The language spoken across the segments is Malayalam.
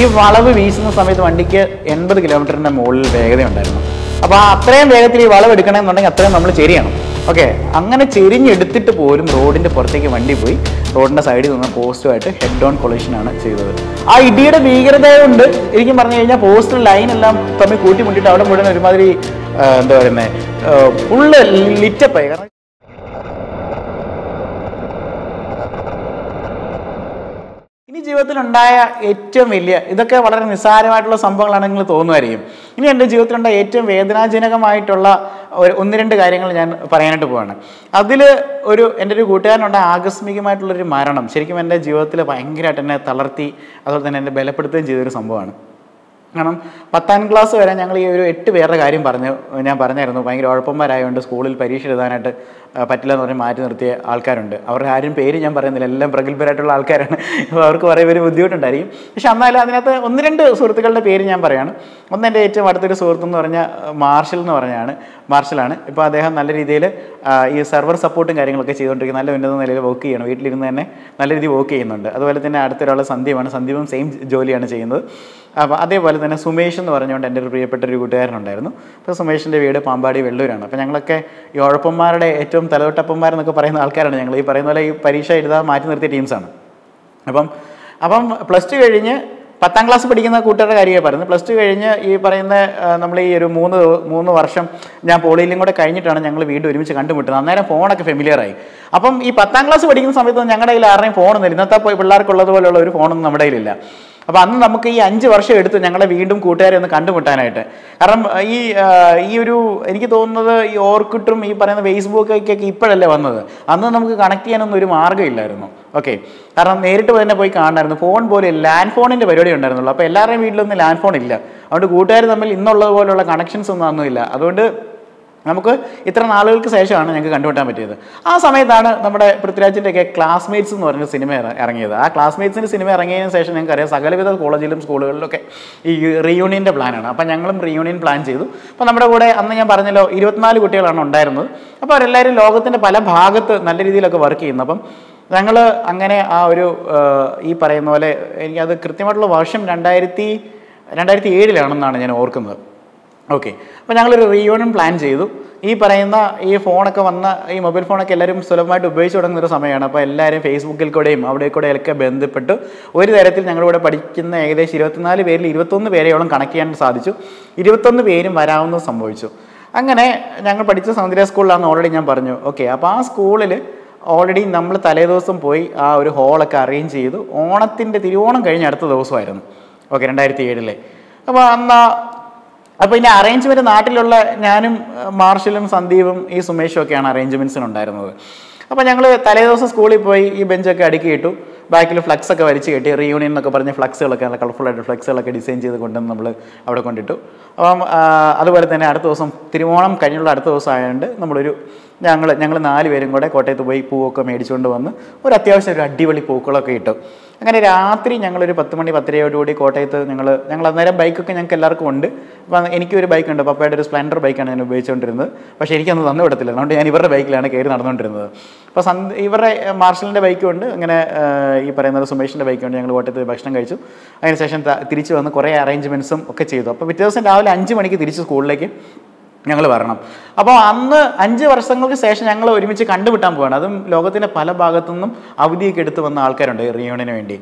ഈ വളവ് വീശുന്ന സമയത്ത് വണ്ടിക്ക് എൺപത് കിലോമീറ്ററിന്റെ മുകളിൽ വേഗത ഉണ്ടായിരുന്നു. അപ്പോൾ ആ അത്രയും വേഗത്തിൽ ഈ വളവ് എടുക്കണമെന്നുണ്ടെങ്കിൽ അത്രയും നമ്മൾ ചെരിയണം. ഓക്കെ അങ്ങനെ ചെരിഞ്ഞെടുത്തിട്ട് പോലും റോഡിന്റെ പുറത്തേക്ക് വണ്ടി പോയി. റോഡിന്റെ സൈഡിൽ നിന്ന് പോസ്റ്റുമായിട്ട് ഹെഡ് ഓൺ കൊളീഷനാണ് ചെയ്തത്. ആ ഇടിയുടെ ഭീകരത കൊണ്ട് എനിക്ക് പറഞ്ഞു കഴിഞ്ഞാൽ പോസ്റ്റ് ലൈൻ എല്ലാം തമ്മിൽ കൂട്ടിമുട്ടിയിട്ട് അവിടെ മുഴുവൻ ഒരുമാതിരി എന്താ പറയുന്നത് ഫുള്ള് ലിറ്റപ്പായി കാരണം ഇനി ജീവിതത്തിൽ ഉണ്ടായ ഏറ്റവും വലിയ ഇതൊക്കെ വളരെ നിസ്സാരമായിട്ടുള്ള സംഭവങ്ങളാണെങ്കിൽ തോന്നുമായിരിക്കും ഇനി എന്റെ ജീവിതത്തിലുണ്ടായ ഏറ്റവും വേദനാജനകമായിട്ടുള്ള ഒരു ഒന്ന് രണ്ട് കാര്യങ്ങൾ ഞാൻ പറയാനായിട്ട് പോവാണ്. അതിൽ ഒരു എന്റെ ഒരു കൂട്ടുകാരനുണ്ടായ ആകസ്മികമായിട്ടുള്ളൊരു മരണം. ശരിക്കും എന്റെ ജീവിതത്തിൽ ഭയങ്കരമായിട്ട് എന്നെ തളർത്തി അതുപോലെ തന്നെ എന്നെ ബലപ്പെടുത്തുകയും ചെയ്തൊരു സംഭവമാണ്. കാരണം പത്താം ക്ലാസ് വരെ ഞങ്ങൾ ഈ ഒരു എട്ട് പേരുടെ കാര്യം പറഞ്ഞു ഞാൻ പറഞ്ഞായിരുന്നു. ഭയങ്കര ഉഴപ്പന്മാരായതുകൊണ്ട് സ്കൂളിൽ പരീക്ഷ എഴുതാനായിട്ട് പറ്റില്ല എന്ന് പറഞ്ഞ് മാറ്റി നിർത്തിയ ആൾക്കാരുണ്ട്. അവരുടെ ആരും പേര് ഞാൻ പറയുന്നില്ല. എല്ലാം പ്രഗത്ഭരായിട്ടുള്ള ആൾക്കാരാണ്. അവർക്ക് കുറേ പേര് ബുദ്ധിമുട്ടുണ്ടായിരിക്കും. പക്ഷെ എന്നാലും അതിനകത്ത് ഒന്ന് രണ്ട് സുഹൃത്തുക്കളുടെ പേര് ഞാൻ പറയാണ്. ഒന്ന് എന്റെ ഏറ്റവും അടുത്തൊരു സുഹൃത്ത് എന്ന് പറഞ്ഞാൽ മാർഷൽ എന്ന് പറഞ്ഞാണ് മാർഷലാണ്. ഇപ്പോൾ അദ്ദേഹം നല്ല രീതിയിൽ ഈ സെർവർ സപ്പോർട്ടും കാര്യങ്ങളൊക്കെ ചെയ്തുകൊണ്ടിരിക്കും നല്ല ഉന്നത നിലയിൽ വർക്ക് ചെയ്യണം. വീട്ടിലിരുന്ന് തന്നെ നല്ല രീതിയിൽ വർക്ക് ചെയ്യുന്നുണ്ട്. അതുപോലെ തന്നെ അടുത്തൊരാൾ സന്ദീപാണ് സന്ദീപും സെയിം ജോലിയാണ് ചെയ്യുന്നത്. അപ്പോൾ അതേപോലെ തന്നെ സുമേഷ് എന്ന് പറഞ്ഞുകൊണ്ട് എന്റെ ഒരു പ്രിയപ്പെട്ട ഒരു കൂട്ടുകാരനുണ്ടായിരുന്നു. അപ്പോൾ സുമേഷിന്റെ വീട് പാമ്പാടി വെള്ളൂരാണ്. അപ്പോൾ ഞങ്ങളൊക്കെ ഈ ഉഴപ്പന്മാരുടെ ഏറ്റവും തലതൊട്ടപ്പന്മാരെന്നൊക്കെ പറയുന്ന ആൾക്കാരാണ് ഞങ്ങൾ ഈ പറയുന്ന പോലെ ഈ പരീക്ഷ എഴുതാൻ മാറ്റി നിർത്തിയ ടീംസാണ് അപ്പം അപ്പം പ്ലസ് ടു കഴിഞ്ഞ് പത്താം ക്ലാസ് പഠിക്കുന്ന കൂട്ടുകാരുടെ കാര്യമേ പറയുന്നത്. പ്ലസ് ടു കഴിഞ്ഞ് ഈ പറയുന്ന നമ്മൾ ഈ ഒരു മൂന്ന് മൂന്ന് വർഷം ഞാൻ പോളിയിലും കൂടെ കഴിഞ്ഞിട്ടാണ് ഞങ്ങൾ വീണ്ടും ഒരുമിച്ച് കണ്ടുമുട്ടുന്നത്. അന്നേരം ഫോണൊക്കെ ഫെമിലിയറായി അപ്പം ഈ പത്താം ക്ലാസ് പഠിക്കുന്ന സമയത്ത് ഞങ്ങളുടെ കയ്യിൽ ആരുടെയും ഫോണൊന്നുമില്ല ഇന്നത്തെ പിള്ളേർക്കുള്ളതുപോലുള്ള ഒരു ഫോണൊന്നും നമ്മുടെ കയ്യിലില്ല അപ്പോൾ അന്ന് നമുക്ക് ഈ അഞ്ച് വർഷം എടുത്ത് ഞങ്ങളെ വീണ്ടും കൂട്ടുകാരെ ഒന്ന് കണ്ടുമുട്ടാനായിട്ട്. കാരണം ഈ ഈ ഒരു എനിക്ക് തോന്നുന്നത് ഈ ഓർക്കിട്ടും ഈ പറയുന്ന ഫേസ്ബുക്കൊക്കെ ഇപ്പോഴല്ലേ വന്നത്. അന്ന് നമുക്ക് കണക്ട് ചെയ്യാനൊന്നും ഒരു മാർഗമില്ലായിരുന്നു ഓക്കെ. കാരണം നേരിട്ട് തന്നെ പോയി കാണാമായിരുന്നു ഫോൺ പോലെ ലാൻഡ് ഫോണിന്റെ പരിപാടി ഉണ്ടായിരുന്നുള്ളൂ. അപ്പോൾ എല്ലാവരുടെയും വീട്ടിലൊന്നും ലാൻഡ് ഫോൺ ഇല്ല. അതുകൊണ്ട് കൂട്ടുകാർ തമ്മിൽ ഇന്നുള്ളത് പോലുള്ള കണക്ഷൻസ് ഒന്നും അന്നുമില്ല അതുകൊണ്ട് നമുക്ക് ഇത്ര നാളുകൾക്ക് ശേഷമാണ് ഞങ്ങൾക്ക് കണ്ടുമുട്ടാൻ പറ്റിയത്. ആ സമയത്താണ് നമ്മുടെ പൃഥ്വിരാജിന്റെയൊക്കെ ക്ലാസ്മേറ്റ്സ് എന്ന് പറഞ്ഞ സിനിമ ഇറ- ഇറങ്ങിയത്. ആ ക്ലാസ്മേറ്റ്സിന്റെ സിനിമ ഇറങ്ങിയതിന് ശേഷം ഞങ്ങൾക്കറിയാം സകലവിധ കോളേജിലും സ്കൂളുകളിലൊക്കെ ഈ റീയൂണിയന്റെ പ്ലാനാണ് അപ്പോൾ ഞങ്ങളും റീയൂണിയൻ പ്ലാൻ ചെയ്തു. അപ്പോൾ നമ്മുടെ കൂടെ അന്ന് ഞാൻ പറഞ്ഞല്ലോ ഇരുപത്തിനാല് കുട്ടികളാണ് ഉണ്ടായിരുന്നത്. അപ്പോൾ അവരെല്ലാവരും ലോകത്തിന്റെ പല ഭാഗത്ത് നല്ല രീതിയിലൊക്കെ വർക്ക് ചെയ്യുന്നു. അപ്പം ഞങ്ങൾ അങ്ങനെ ആ ഒരു ഈ പറയുന്ന പോലെ എനിക്കത് കൃത്യമായിട്ടുള്ള വർഷം രണ്ടായിരത്തി രണ്ടായിരത്തി ഏഴിലാണെന്നാണ് ഞാൻ ഓർക്കുന്നത്. ഓക്കെ അപ്പോൾ ഞങ്ങളൊരു റീയൂണിയൻ പ്ലാൻ ചെയ്തു. ഈ പറയുന്ന ഈ ഫോണൊക്കെ വന്ന ഈ മൊബൈൽ ഫോണൊക്കെ എല്ലാവരും സുലഭമായിട്ട് ഉപയോഗിച്ച് തുടങ്ങുന്ന ഒരു സമയമാണ്. അപ്പോൾ എല്ലാവരും ഫേസ്ബുക്കിൽ കൂടെയും അവിടെ കൂടെയൊക്കെ ബന്ധപ്പെട്ട്. ഒരു തരത്തിൽ ഞങ്ങളിവിടെ പഠിക്കുന്ന ഏകദേശം ഇരുപത്തിനാല് പേരിൽ ഇരുപത്തൊന്ന് പേരെയോളം കണക്ട് ചെയ്യാൻ സാധിച്ചു. ഇരുപത്തൊന്ന് പേരും വരാവുന്നത് സംഭവിച്ചു. അങ്ങനെ ഞങ്ങൾ പഠിച്ച സൗന്ദര്യ സ്കൂളിലാണെന്ന് ഓൾറെഡി ഞാൻ പറഞ്ഞു. ഓക്കെ അപ്പോൾ ആ സ്കൂളിൽ ഓൾറെഡി നമ്മൾ തലേദിവസം പോയി ആ ഒരു ഹോളൊക്കെ അറേഞ്ച് ചെയ്തു. ഓണത്തിന്റെ തിരുവോണം കഴിഞ്ഞ അടുത്ത ദിവസമായിരുന്നു. ഓക്കെ രണ്ടായിരത്തി ഏഴിലെ. അപ്പോൾ അന്ന് അപ്പോൾ ഇനി അറേഞ്ച്മെന്റ് നാട്ടിലുള്ള ഞാനും മാർഷലും സന്ദീപും ഈ സുമേഷും ഒക്കെയാണ് അറേഞ്ച്മെന്റ്സിന് ഉണ്ടായിരുന്നത് അപ്പോൾ ഞങ്ങൾ തലേദിവസം സ്കൂളിൽ പോയി ഈ ബെഞ്ചൊക്കെ അടുക്കി ഇട്ടു. ബാക്കിൽ ഫ്ലക്സ് ഒക്കെ വലിച്ചു കെട്ടി റീയൂണിയൻ എന്നൊക്കെ പറഞ്ഞ് ഫ്ലക്സുകളൊക്കെ നല്ല കളർഫുള്ളായിട്ട് ഫ്ലക്സുകളൊക്കെ ഡിസൈൻ ചെയ്ത് കൊണ്ടുവന്ന് നമ്മൾ അവിടെ കൊണ്ടിട്ടു. അപ്പം അതുപോലെ തന്നെ അടുത്ത ദിവസം തിരുവോണം കഴിഞ്ഞുള്ള അടുത്ത ദിവസം ആയതുകൊണ്ട് നമ്മളൊരു ഞങ്ങൾ ഞങ്ങൾ നാല് പേരും കൂടെ കോട്ടയത്ത് പോയി പൂവൊക്കെ മേടിച്ചുകൊണ്ട് വന്ന് ഒരു അത്യാവശ്യം ഒരു അടിപൊളി പൂക്കളൊക്കെ ഇട്ടു. അങ്ങനെ രാത്രി ഞങ്ങളൊരു പത്ത് മണി പത്തരയോടുകൂടി കോട്ടയത്ത് ഞങ്ങൾ ഞങ്ങൾ അന്നേരം ബൈക്കൊക്കെ ഞങ്ങൾക്ക് എല്ലാവർക്കും ഉണ്ട്. അപ്പം എനിക്കൊരു ബൈക്ക് ഉണ്ട് പപ്പയുടെ ഒരു സ്പ്ലെൻഡർ ബൈക്കാണ് ഞാൻ ഉപയോഗിച്ചുകൊണ്ടിരുന്നത്. പക്ഷേ എനിക്കൊന്ന് തന്നു വിടത്തില്ല. അതുകൊണ്ട് ഞാൻ ഇവരുടെ ബൈക്കിലാണ് കയറി നടന്നുകൊണ്ടിരുന്നത്. അപ്പോൾ സന്ത് ഇവരുടെ മാർഷലിന്റെ ബൈക്കും ഉണ്ട് അങ്ങനെ ഈ പറയുന്ന സുമേഷിന്റെ ബൈക്കും ഉണ്ട് ഞങ്ങൾ കോട്ടയത്ത് ഭക്ഷണം കഴിച്ചു. അതിനുശേഷം തിരിച്ച് വന്ന് കുറേ അറേഞ്ച്മെന്റ്സും ഒക്കെ ചെയ്തു. അപ്പോൾ പിറ്റേ ദിവസം രാവിലെ അഞ്ച് മണിക്ക് തിരിച്ച് സ്കൂളിലേക്ക് ഞങ്ങൾ വരണം. അപ്പോൾ അന്ന് അഞ്ച് വർഷങ്ങൾക്ക് ശേഷം ഞങ്ങൾ ഒരുമിച്ച് കണ്ടുവിട്ടാൻ പോവാണ്. അതും ലോകത്തിന്റെ പല ഭാഗത്തു നിന്നും അവധിയൊക്കെ എടുത്ത് വന്ന ആൾക്കാരുണ്ട് റിയൂണിന് വേണ്ടി.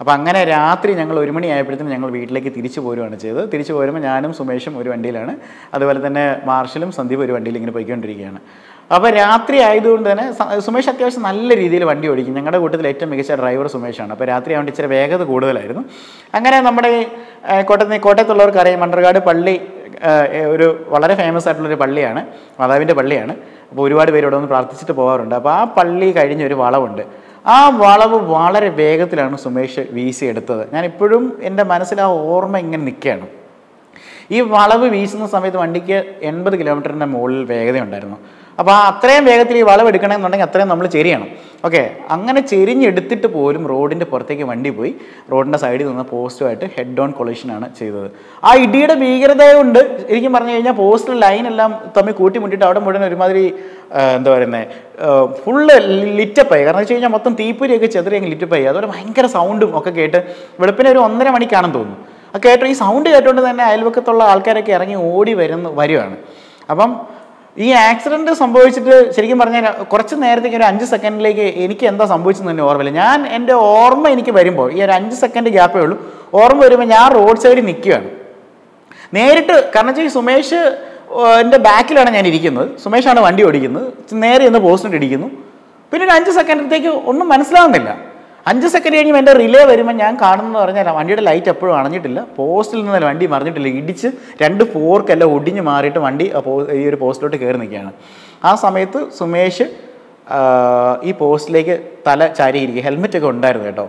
അപ്പോൾ അങ്ങനെ രാത്രി ഞങ്ങൾ ഒരു മണിയായപ്പോഴത്തേനും ഞങ്ങൾ വീട്ടിലേക്ക് തിരിച്ചു പോരുകയാണ് ചെയ്തത്. തിരിച്ചു പോരുമ്പോൾ ഞാനും സുമേഷും ഒരു വണ്ടിയിലാണ്. അതുപോലെ തന്നെ മാർഷലും സന്ദീപ് ഒരു വണ്ടിയിൽ ഇങ്ങനെ പോയിക്കൊണ്ടിരിക്കുകയാണ്. അപ്പോൾ രാത്രി ആയതുകൊണ്ട് തന്നെ സുമേഷ് അത്യാവശ്യം നല്ല രീതിയിൽ വണ്ടി ഓടിക്കും. ഞങ്ങളുടെ കൂട്ടത്തിൽ ഏറ്റവും മികച്ച ഡ്രൈവർ സുമേഷാണ്. അപ്പോൾ രാത്രി ആയതുകൊണ്ട് ഇച്ചിരി വേഗത കൂടുതലായിരുന്നു. അങ്ങനെ നമ്മുടെ കോട്ടയത്ത് കോട്ടയത്തുള്ളവർക്ക് അറിയാം മണ്ണർകാട് പള്ളി ഒരു വളരെ ഫേമസ് ആയിട്ടുള്ളൊരു പള്ളിയാണ് മാതാവിന്റെ പള്ളിയാണ്. അപ്പോൾ ഒരുപാട് പേര് ഇവിടെ വന്ന് പ്രാർത്ഥിച്ചിട്ട് പോകാറുണ്ട്. അപ്പോൾ ആ പള്ളി കഴിഞ്ഞ ഒരു വളവുണ്ട്. ആ വളവ് വളരെ വേഗത്തിലാണ് സുമേഷ് വീശി എടുത്തത്. ഞാൻ ഇപ്പോഴും എന്റെ മനസ്സിൽ ആ ഓർമ്മ ഇങ്ങനെ നിൽക്കുകയാണ്. ഈ വളവ് വീശുന്ന സമയത്ത് വണ്ടിക്ക് എൺപത് കിലോമീറ്ററിന്റെ മുകളിൽ വേഗത ഉണ്ടായിരുന്നു അപ്പോൾ ആ അത്രയും വേഗത്തിൽ ഈ വളവെടുക്കണമെന്നുണ്ടെങ്കിൽ അത്രയും നമ്മൾ ചെരിയണം. ഓക്കെ അങ്ങനെ ചെരിഞ്ഞെടുത്തിട്ട് പോലും റോഡിന്റെ പുറത്തേക്ക് വണ്ടി പോയി. റോഡിന്റെ സൈഡിൽ നിന്ന് പോസ്റ്റുമായിട്ട് ഹെഡ് ഓൺ കൊളീഷനാണ് ചെയ്തത്. ആ ഇടിയുടെ ഭീകരത കൊണ്ട് ശരിക്കും പറഞ്ഞു കഴിഞ്ഞാൽ പോസ്റ്റിൽ ലൈനെല്ലാം തമ്മിൽ കൂട്ടിമുട്ടിയിട്ട് അവിടെ മുഴുവൻ ഒരുമാതിരി എന്താ പറയുന്നത് ഫുള്ള് ലിറ്റപ്പായി കാരണം വെച്ച് കഴിഞ്ഞാൽ മൊത്തം തീപ്പൊരിയൊക്കെ അങ്ങ് ലിറ്റപ്പായി അതുപോലെ ഭയങ്കര സൗണ്ടും ഒക്കെ കേട്ട് വെളുപ്പിനെ ഒരു ഒന്നര മണിക്കാണെന്ന് തോന്നുന്നു. ആ കേട്ടോ ഈ സൗണ്ട് കേട്ടുകൊണ്ട് തന്നെ അയൽവക്കത്തുള്ള ആൾക്കാരൊക്കെ ഇറങ്ങി ഓടി വരുന്ന വരുവാണ്. അപ്പം ഈ ആക്സിഡന്റ് സംഭവിച്ചിട്ട് ശരിക്കും പറഞ്ഞാൽ കുറച്ച് നേരത്തേക്ക് ഒരു അഞ്ച് സെക്കൻഡിലേക്ക് എനിക്ക് എന്താ സംഭവിച്ചെന്ന് തന്നെ ഓർമ്മയില്ല. ഞാൻ എന്റെ ഓർമ്മ എനിക്ക് വരുമ്പോൾ ഈ ഒരു അഞ്ച് സെക്കൻഡ് ഗ്യാപ്പേ ഉള്ളൂ. ഓർമ്മ വരുമ്പോൾ ഞാൻ റോഡ് സൈഡിൽ നിൽക്കുകയാണ്. നേരിട്ട് കാരണം വെച്ചാൽ സുമേഷ് എന്റെ ബാക്കിലാണ് ഞാൻ ഇരിക്കുന്നത്. സുമേഷാണ് വണ്ടി ഓടിക്കുന്നത്. നേരെ ഒന്ന് പോസ്റ്റിട്ട് ഇടിക്കുന്നു പിന്നെ ഒരു അഞ്ച് സെക്കൻഡത്തേക്ക് ഒന്നും മനസ്സിലാവുന്നില്ല. അഞ്ച് സെക്കൻഡ് കഴിയുമ്പോൾ എന്റെ റിലേ വരുമ്പോൾ ഞാൻ കാണുന്നത് പറഞ്ഞാൽ വണ്ടിയുടെ ലൈറ്റ് എപ്പോഴും അണഞ്ഞിട്ടില്ല. പോസ്റ്റിൽ നിന്നല്ല വണ്ടി മറിഞ്ഞിട്ടില്ല. ഇടിച്ച് രണ്ട് ഫോർക്കെല്ലാം ഒടിഞ്ഞ് മാറിയിട്ട് വണ്ടി ഈ ഒരു പോസ്റ്റിലോട്ട് കയറി നിൽക്കുകയാണ്. ആ സമയത്ത് സുമേഷ് ഈ പോസ്റ്റിലേക്ക് തല ചാരിയിരിക്കുക. ഹെൽമെറ്റൊക്കെ ഉണ്ടായിരുന്നു കേട്ടോ.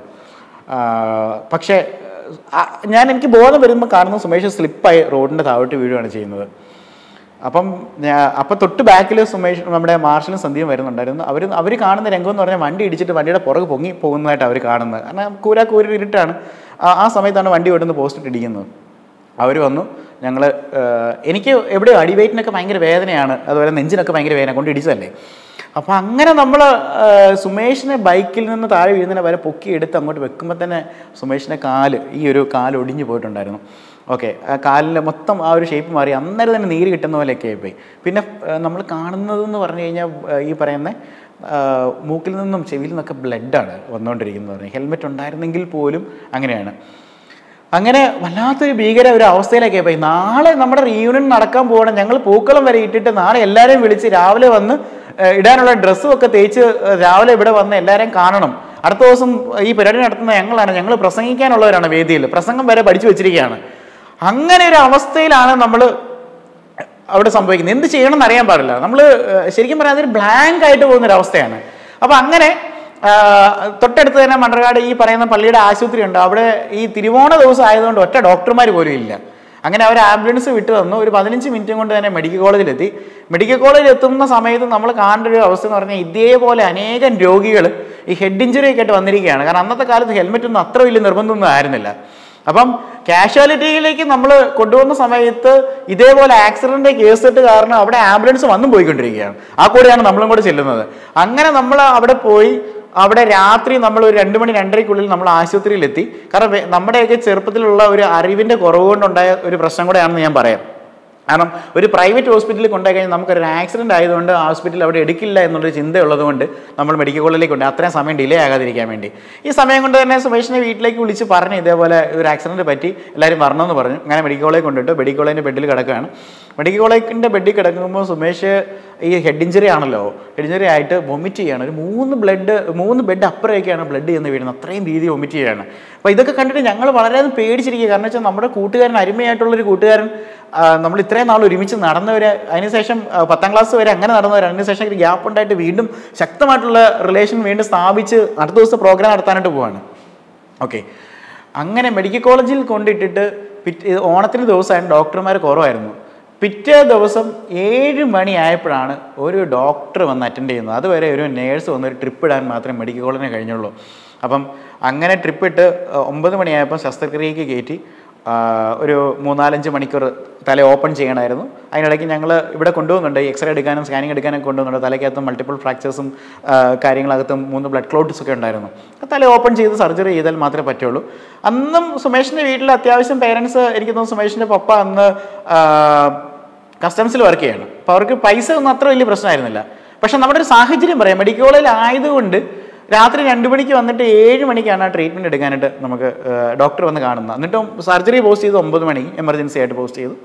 പക്ഷേ ഞാൻ എനിക്ക് ബോധം വരുമ്പോൾ കാണുന്ന സുമേഷ് സ്ലിപ്പായി റോഡിന്റെ താഴോട്ട് വീഴുകയാണ് ചെയ്യുന്നത്. അപ്പം അപ്പം തൊട്ട് ബാക്കിൽ സുമേഷ് നമ്മുടെ മാർഷലും സന്ധ്യയും വരുന്നുണ്ടായിരുന്നു. അവർ അവർ കാണുന്ന രംഗം എന്ന് പറഞ്ഞാൽ വണ്ടി ഇടിച്ചിട്ട് വണ്ടിയുടെ പുറകെ പൊങ്ങി പോകുന്നതായിട്ട് അവർ കാണുന്നത്. കാരണം കൂരാ കൂരി ഇരുട്ടാണ്. ആ- സമയത്താണ് വണ്ടി ഓടുന്ന പോസ്റ്റ് ഇടിക്കുന്നത്. അവർ വന്നു. ഞങ്ങൾ എനിക്ക് എവിടെയോ അടിവയറ്റിനൊക്കെ ഭയങ്കര വേദനയാണ്. അതുപോലെ നെഞ്ചിനൊക്കെ ഭയങ്കര വേദന. കൊണ്ട് ഇടിച്ചതല്ലേ? അപ്പോൾ അങ്ങനെ നമ്മൾ സുമേഷിനെ ബൈക്കിൽ നിന്ന് താഴെ വീഴുന്നതിനെ വരെ പൊക്കി എടുത്ത് അങ്ങോട്ട് വെക്കുമ്പോൾ തന്നെ സുമേഷിന്റെ കാൽ ഈ ഒരു കാൽ ഒടിഞ്ഞു പോയിട്ടുണ്ടായിരുന്നു. ഓക്കെ കാലിന്റെ മൊത്തം ആ ഒരു ഷേപ്പ് മാറി അന്നേരം തന്നെ നീര് കിട്ടുന്ന പോലെയൊക്കെ ആയിപ്പോയി. പിന്നെ നമ്മൾ കാണുന്നതെന്ന് പറഞ്ഞു കഴിഞ്ഞാൽ ഈ പറയുന്ന മൂക്കിൽ നിന്നും ചെവിയിൽ നിന്നൊക്കെ ബ്ലഡാണ് വന്നുകൊണ്ടിരിക്കുന്നത് പറഞ്ഞു. ഹെൽമെറ്റ് ഉണ്ടായിരുന്നെങ്കിൽ പോലും അങ്ങനെയാണ്. അങ്ങനെ വല്ലാത്തൊരു ഭീകര ഒരു അവസ്ഥയിലേക്ക് പോയി നാളെ നമ്മുടെ റീയൂണിയൻ നടക്കാൻ പോകണം. ഞങ്ങൾ പൂക്കളം വരെ ഇട്ടിട്ട് നാളെ എല്ലാവരെയും വിളിച്ച് രാവിലെ വന്ന് ഇടാനുള്ള ഡ്രസ്സും ഒക്കെ തേച്ച് രാവിലെ ഇവിടെ വന്ന് എല്ലാവരെയും കാണണം. അടുത്ത ദിവസം ഈ പരിപാടി നടത്തുന്ന ഞങ്ങളാണ്. ഞങ്ങൾ പ്രസംഗിക്കാനുള്ളവരാണ് വേദിയിൽ. പ്രസംഗം വരെ പഠിച്ചു വെച്ചിരിക്കുകയാണ്. അങ്ങനെ ഒരു അവസ്ഥയിലാണ് നമ്മൾ അവിടെ സംഭവിക്കുന്നത്. എന്ത് ചെയ്യണം എന്നറിയാൻ പാടില്ല. നമ്മൾ ശരിക്കും പറയാൻ അതൊരു ബ്ലാങ്ക് ആയിട്ട് പോകുന്ന ഒരു അവസ്ഥയാണ്. അപ്പോൾ അങ്ങനെ തൊട്ടടുത്ത് തന്നെ മണ്ണർകാട് ഈ പറയുന്ന പള്ളിയുടെ ആശുപത്രി ഉണ്ട്. അവിടെ ഈ തിരുവോണ ദിവസം ആയതുകൊണ്ട് ഒറ്റ ഡോക്ടർമാർ പോലും ഇല്ല. അങ്ങനെ അവർ ആംബുലൻസ് വിട്ടു തന്നു. ഒരു പതിനഞ്ച് മിനിറ്റും കൊണ്ട് തന്നെ മെഡിക്കൽ കോളേജിലെത്തി. മെഡിക്കൽ കോളേജിൽ എത്തുന്ന സമയത്ത് നമ്മൾ കാണേണ്ട ഒരു അവസ്ഥ എന്ന് പറഞ്ഞാൽ ഇതേപോലെ അനേകം രോഗികൾ ഈ ഹെഡ് ഇഞ്ചുറി ഒക്കെ ആയിട്ട് വന്നിരിക്കുകയാണ്. കാരണം അന്നത്തെ കാലത്ത് ഹെൽമെറ്റ് ഒന്നും അത്ര വലിയ നിർബന്ധമൊന്നും ആയിരുന്നില്ല. അപ്പം കാഷ്വാലിറ്റിയിലേക്ക് നമ്മൾ കൊണ്ടുവന്ന സമയത്ത് ഇതേപോലെ ആക്സിഡന്റ് കേസിട്ട് കാരണം അവിടെ ആംബുലൻസ് വന്നും പോയിക്കൊണ്ടിരിക്കുകയാണ്. ആ കൂടെയാണ് നമ്മളും കൂടെ ചെല്ലുന്നത്. അങ്ങനെ നമ്മൾ അവിടെ പോയി അവിടെ രാത്രി നമ്മൾ ഒരു രണ്ട് മണി രണ്ടരയ്ക്കുള്ളിൽ നമ്മൾ ആശുപത്രിയിലെത്തി. കാരണം നമ്മുടെയൊക്കെ ചെറുപ്പത്തിലുള്ള ഒരു അറിവിന്റെ കുറവ് കൊണ്ടുണ്ടായ ഒരു പ്രശ്നം കൂടെയാണെന്ന് ഞാൻ പറയാം. കാരണം ഒരു പ്രൈവറ്റ് ഹോസ്പിറ്റലിൽ കൊണ്ടുപോയി കഴിഞ്ഞാൽ നമുക്കൊരു ആക്സിഡന്റ് ആയതുകൊണ്ട് ഹോസ്പിറ്റലിൽ അവിടെ എടുക്കില്ല എന്നുള്ളൊരു ചിന്തയുള്ളതുകൊണ്ട് നമ്മൾ മെഡിക്കൽ കോളേജിലേക്ക് കൊണ്ട് അത്രയും സമയം ഡിലേ ആകാതിരിക്കാൻ വേണ്ടി. ഈ സമയം കൊണ്ട് തന്നെ സുമേഷിനെ വീട്ടിലേക്ക് വിളിച്ച് പറഞ്ഞു ഇതേപോലെ ഒരു ആക്സിഡന്റ് പറ്റി എല്ലാവരും വരണമെന്ന് പറഞ്ഞു. അങ്ങനെ മെഡിക്കൽ കോളേജ് കൊണ്ടിട്ട് മെഡിക്കൽ കോളേജിന്റെ ബെഡിൽ കിടക്കുകയാണ്. മെഡിക്കൽ കോളേജിന്റെ ബെഡിൽ കിടക്കുമ്പോൾ സുമേഷ് ഈ ഹെഡ് ഇഞ്ചറി ആണല്ലോ. ഹെഡ് ഇഞ്ചറി ആയിട്ട് വൊമിറ്റ് ചെയ്യാണ്. ഒരു മൂന്ന് ബ്ലഡ് മൂന്ന് ബെഡ് അപ്പുറമൊക്കെയാണ് ബ്ലഡ് ചെയ്യുന്ന വീഴുന്നത്. അത്രയും രീതി വൊമിറ്റ് ചെയ്യാണ്. അപ്പോൾ ഇതൊക്കെ കണ്ടിട്ട് ഞങ്ങൾ വളരെ പേടിച്ചിരിക്കുക കാരണം വെച്ചാൽ നമ്മുടെ കൂട്ടുകാരൻ അരുമയായിട്ടുള്ളൊരു കൂട്ടുകാരൻ നമ്മൾ ഇത്രയും നാൾ ഒരുമിച്ച് നടന്നവർ അതിനുശേഷം പത്താം ക്ലാസ് വരെ അങ്ങനെ നടന്നവർ അതിനുശേഷം ഒരു ഗ്യാപ്പ് ഉണ്ടായിട്ട് വീണ്ടും ശക്തമായിട്ടുള്ള റിലേഷൻ വീണ്ടും സ്ഥാപിച്ച് അടുത്ത ദിവസം പ്രോഗ്രാം നടത്താനായിട്ട് പോവാണ്. ഓക്കെ അങ്ങനെ മെഡിക്കൽ കോളേജിൽ കൊണ്ടിട്ടിട്ട് പിറ്റേ ഓണത്തിന് ദിവസമായിരുന്നു ഡോക്ടർമാർ കുറവായിരുന്നു. പിറ്റേ ദിവസം ഏഴ് മണിയായപ്പോഴാണ് ഒരു ഡോക്ടർ വന്ന് അറ്റൻഡ് ചെയ്യുന്നത്. അതുവരെ ഒരു നേഴ്സ് വന്ന് ഒരു ട്രിപ്പ് ഇടാൻ മാത്രമേ മെഡിക്കൽ കോളേജിന് കഴിഞ്ഞുള്ളൂ. അപ്പം അങ്ങനെ ട്രിപ്പ് ഇട്ട് അഹ് ഒമ്പത് മണിയായപ്പോൾ ശസ്ത്രക്രിയക്ക് കയറ്റി. ഒരു മൂന്നാലഞ്ച് മണിക്കൂർ തല ഓപ്പൺ ചെയ്യണമായിരുന്നു. അതിനിടയ്ക്ക് ഞങ്ങൾ ഇവിടെ കൊണ്ടുപോകുന്നുണ്ട്. എക്സ്റേ എടുക്കാനും സ്കാനിങ് എടുക്കാനൊക്കെ കൊണ്ടുപോകുന്നുണ്ട്. തലയ്ക്കകത്ത് മൾട്ടിപ്പിൾ ഫ്രാക്ചേഴ്സും കാര്യങ്ങളകത്തും മൂന്ന് ബ്ലഡ് ക്ലോട്ട്സ് ഒക്കെ ഉണ്ടായിരുന്നു. തല ഓപ്പൺ ചെയ്ത് സർജറി ചെയ്താൽ മാത്രമേ പറ്റുള്ളൂ. അന്നും സുമേഷിന്റെ വീട്ടിൽ അത്യാവശ്യം പേരൻസ് എനിക്ക് തോന്നുന്നു സുമേഷിന്റെ പപ്പ അന്ന് കസ്റ്റംസിൽ വർക്ക് ചെയ്യണം. അപ്പോൾ അവർക്ക് പൈസ ഒന്നും അത്ര വലിയ പ്രശ്നമായിരുന്നില്ല. പക്ഷേ നമ്മുടെ ഒരു സാഹചര്യം പറയാം. മെഡിക്കൽ കോളേജിൽ ആയതുകൊണ്ട് രാത്രി രണ്ട് മണിക്ക് വന്നിട്ട് ഏഴ് മണിക്കാണ് ആ ട്രീറ്റ്മെന്റ് എടുക്കാനായിട്ട് നമുക്ക് ഡോക്ടർ വന്ന് കാണുന്നത്. എന്നിട്ടും സർജറി പോസ്റ്റ് ചെയ്ത് ഒമ്പത് മണി എമർജൻസി ആയിട്ട് പോസ്റ്റ് ചെയ്തു.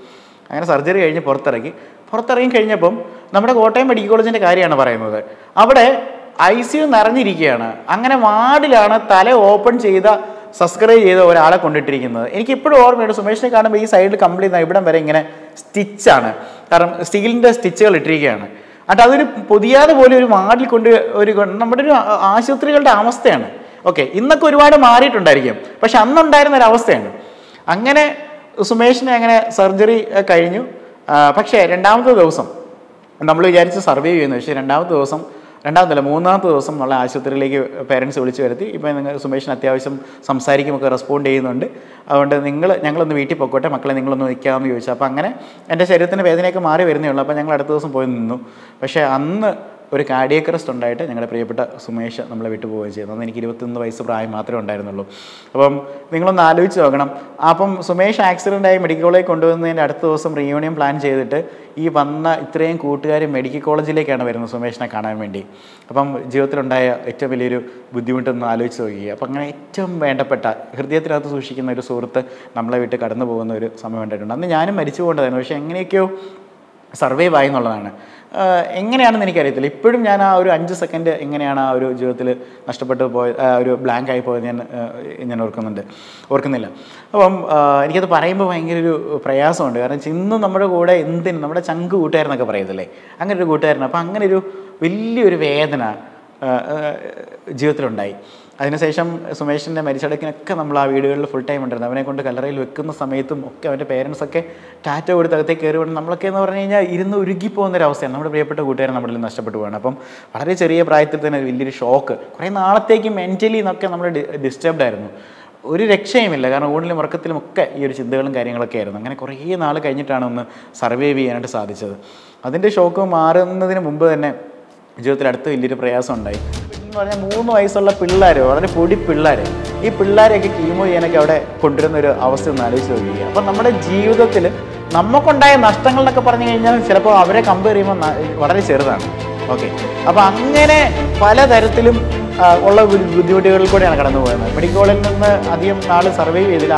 അങ്ങനെ സർജറി കഴിഞ്ഞ് പുറത്തിറങ്ങി. പുറത്തിറങ്ങി കഴിഞ്ഞപ്പം നമ്മുടെ കോട്ടയം മെഡിക്കൽ കോളേജിന്റെ കാര്യമാണ് പറയുന്നത്. അവിടെ ഐ സി യു നിറഞ്ഞിരിക്കുകയാണ്. അങ്ങനെ വാർഡിലാണ് തല ഓപ്പൺ ചെയ്ത സബ്സ്ക്രൈബ് ചെയ്ത ഒരാളെ കൊണ്ടിട്ടിരിക്കുന്നത്. എനിക്ക് ഇപ്പോഴും ഓർമ്മയുണ്ട് സുമേഷിനെ കാണുമ്പോൾ ഈ സൈഡിൽ കംപ്ലീറ്റ് ഇവിടം വരെ ഇങ്ങനെ സ്റ്റിച്ചാണ് കാരണം സ്റ്റീലിന്റെ സ്റ്റിച്ചുകൾ ഇട്ടിരിക്കുകയാണ്. എന്നിട്ട് അതൊരു പൊതിയാതെ പോലെ ഒരു വാർഡിൽ കൊണ്ട് ഒരു നമ്മുടെ ഒരു ആശുപത്രികളുടെ അവസ്ഥയാണ്. ഓക്കെ ഇന്നൊക്കെ ഒരുപാട് മാറിയിട്ടുണ്ടായിരിക്കും. പക്ഷെ അന്നുണ്ടായിരുന്ന ഒരു അവസ്ഥയാണ്. അങ്ങനെ സുമേഷിനെ അങ്ങനെ സർജറി കഴിഞ്ഞു. പക്ഷേ രണ്ടാമത്തെ ദിവസം നമ്മൾ വിചാരിച്ച് സർവേ ചെയ്യുന്നു. പക്ഷേ രണ്ടാമത്തെ ദിവസം രണ്ടാമതല്ല മൂന്നാമത്തെ ദിവസം നമ്മളെ ആശുപത്രിയിലേക്ക് പേരൻസ് വിളിച്ചു വരുത്തി. ഇപ്പോൾ നിങ്ങൾ സുമേഷിന് അത്യാവശ്യം സംസാരിക്കുമൊക്കെ റെസ്പോണ്ട് ചെയ്യുന്നുണ്ട്. അതുകൊണ്ട് നിങ്ങൾ ഞങ്ങളൊന്ന് വീട്ടിൽ പൊക്കോട്ടെ മക്കളെ നിങ്ങളൊന്ന് നിൽക്കാമെന്ന് ചോദിച്ചു. അപ്പോൾ അങ്ങനെ എന്റെ ശരീരത്തിന്റെ വേദനയൊക്കെ മാറി വരുന്നേ ഉള്ളൂ. അപ്പോൾ ഞങ്ങൾ അടുത്ത ദിവസം പോയി നിന്നു. പക്ഷേ അന്ന് ഒരു കാർഡിയക് അറസ്റ്റ് ഉണ്ടായിട്ട് ഞങ്ങളുടെ പ്രിയപ്പെട്ട സുമേഷ് നമ്മളെ വിട്ടു പോവുകയും ചെയ്തു. അന്ന് എനിക്ക് ഇരുപത്തൊന്ന് വയസ്സ് പ്രായം മാത്രമേ ഉണ്ടായിരുന്നുള്ളൂ. അപ്പം നിങ്ങളൊന്ന് ആലോചിച്ച് നോക്കണം. അപ്പം സുമേഷ് ആക്സിഡന്റ് ആയി മെഡിക്കൽ കോളേജിൽ കൊണ്ടുവന്നതിന്റെ അടുത്ത ദിവസം റീയൂണിയൻ പ്ലാൻ ചെയ്തിട്ട് ഈ വന്ന ഇത്രയും കൂട്ടുകാർ മെഡിക്കൽ കോളേജിലേക്കാണ് വരുന്നത് സുമേഷിനെ കാണാൻ വേണ്ടി. അപ്പം ജീവിതത്തിലുണ്ടായ ഏറ്റവും വലിയൊരു ബുദ്ധിമുട്ടൊന്ന് ആലോചിച്ച് നോക്കി അപ്പം അങ്ങനെ ഏറ്റവും വേണ്ടപ്പെട്ട ഹൃദയത്തിനകത്ത് സൂക്ഷിക്കുന്ന ഒരു സുഹൃത്ത് നമ്മളെ വിട്ട് കടന്നു പോകുന്ന ഒരു സമയം ഉണ്ടായിട്ടുണ്ട്. അന്ന് ഞാനും മരിച്ചു പോകേണ്ടതായിരുന്നു പക്ഷേ എങ്ങനെയൊക്കെയോ സർവൈവ് ആയി എന്നുള്ളതാണ്. എങ്ങനെയാണെന്ന് എനിക്കറിയത്തില്ല. ഇപ്പോഴും ഞാൻ ആ ഒരു അഞ്ച് സെക്കൻഡ് എങ്ങനെയാണ് ആ ഒരു ജീവിതത്തിൽ നഷ്ടപ്പെട്ടു പോയ ഒരു ബ്ലാങ്ക് ആയി പോയത് ഞാൻ ഞാൻ ഓർക്കുന്നുണ്ട്. ഓർക്കുന്നില്ല. അപ്പം എനിക്കത് പറയുമ്പോൾ ഭയങ്കര ഒരു പ്രയാസമുണ്ട്. കാരണം ഇന്നും നമ്മുടെ കൂടെ എന്തിനും നമ്മുടെ ചങ്ക് കൂട്ടുകാരെന്നൊക്കെ പറയത്തില്ലേ? അങ്ങനെ ഒരു കൂട്ടുകാരൻ അപ്പം അങ്ങനെ ഒരു വലിയൊരു വേദന ജീവിതത്തിലുണ്ടായി. അതിനുശേഷം സുമേഷിന്റെ മരിച്ചടക്കിനൊക്കെ നമ്മൾ ആ വീടുകളിൽ ഫുൾ ടൈം ഉണ്ടായിരുന്നു. അവനെ കൊണ്ട് കല്ലറയിൽ വെക്കുന്ന സമയത്തും ഒക്കെ അവന്റെ പേരൻസൊക്കെ ടാറ്റ കൊടുത്ത് അകത്തേക്ക് കയറി വേണം നമ്മളൊക്കെ എന്ന് പറഞ്ഞു കഴിഞ്ഞാൽ ഇരുന്ന് ഒരു അവസ്ഥയാണ് നമ്മുടെ പ്രിയപ്പെട്ട കൂട്ടുകാരൻ നമ്മളിൽ നഷ്ടപ്പെട്ടു പോകണം അപ്പം വളരെ ചെറിയ പ്രായത്തിൽ തന്നെ വലിയൊരു ഷോക്ക് കുറേ നാളത്തേക്ക് മെന്റലി എന്നൊക്കെ നമ്മൾ ഡിസ്റ്റർബ്ഡ് ആയിരുന്നു. ഒരു രക്ഷയുമില്ല. കാരണം ഊണിലും ഉറക്കത്തിലും ഒക്കെ ഈ ഒരു ചിന്തകളും കാര്യങ്ങളൊക്കെ ആയിരുന്നു. അങ്ങനെ കുറേ നാൾ കഴിഞ്ഞിട്ടാണ് ഒന്ന് സർവൈവ് ചെയ്യാനായിട്ട് സാധിച്ചത്. അതിന്റെ ഷോക്ക് മാറുന്നതിന് മുമ്പ് തന്നെ ജീവിതത്തിൽ അടുത്ത വലിയൊരു പ്രയാസം ഉണ്ടായി എന്ന് പറഞ്ഞാൽ മൂന്ന് വയസ്സുള്ള പിള്ളേർ വളരെ പൊടി പിള്ളേർ ഈ പിള്ളേരെയൊക്കെ കീമോ ചെയ്യാനൊക്കെ അവിടെ കൊണ്ടുവരുന്ന ഒരു അവസ്ഥ ഒന്ന് ആലോചിച്ച് നോക്കുക അപ്പം നമ്മുടെ ജീവിതത്തിൽ നമുക്കുണ്ടായ നഷ്ടങ്ങൾ എന്നൊക്കെ പറഞ്ഞു കഴിഞ്ഞാൽ ചിലപ്പോൾ അവരെ കമ്പയർ ചെയ്യുമ്പോൾ വളരെ ചെറുതാണ്. ഓക്കെ അപ്പോൾ അങ്ങനെ പലതരത്തിലും ഉള്ള ബുദ്ധിമുട്ടുകളിൽ കൂടെയാണ് കടന്നു പോകുന്നത് മെഡിക്കൽ കോളേജിൽ നിന്ന് അധികം നാൾ സർവൈവ് ചെയ്തില്ല.